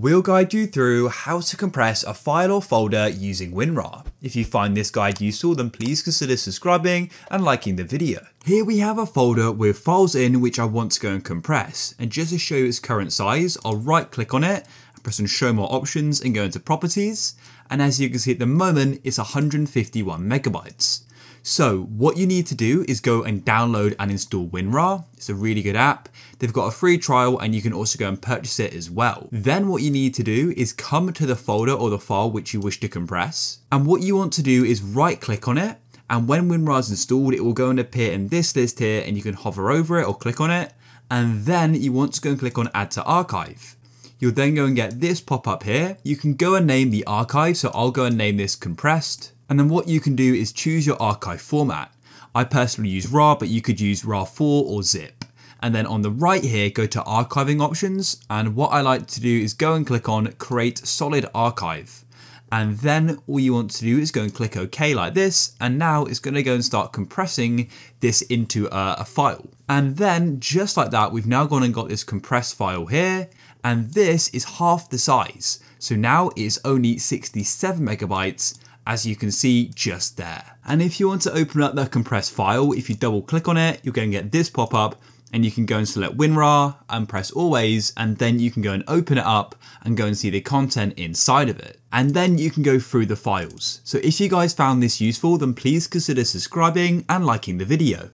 we'll guide you through how to compress a file or folder using WinRAR. If you find this guide useful, then please consider subscribing and liking the video. Here we have a folder with files in which I want to go and compress. And just to show you its current size, I'll right click on it, press on show more options and go into properties. And as you can see at the moment, it's 151 megabytes. So what you need to do is go and download and install WinRAR. It's a really good app. They've got a free trial and you can also go and purchase it as well. Then what you need to do is come to the folder or the file which you wish to compress. And what you want to do is right click on it. And when WinRAR is installed, it will go and appear in this list here and you can hover over it or click on it. And then you want to go and click on add to archive. You'll then go and get this pop up here. You can go and name the archive. So I'll go and name this compressed. And then what you can do is choose your archive format. I personally use RAR, but you could use RAR4 or ZIP. And then on the right here, go to archiving options. And what I like to do is go and click on create solid archive. And then all you want to do is go and click OK like this. And now it's going to go and start compressing this into a, a file. And then just like that, we've now gone and got this compressed file here. And this is half the size. So now it's only 67 megabytes as you can see just there. And if you want to open up the compressed file, if you double click on it, you're going to get this pop up and you can go and select WinRAR and press always and then you can go and open it up and go and see the content inside of it. And then you can go through the files. So if you guys found this useful then please consider subscribing and liking the video.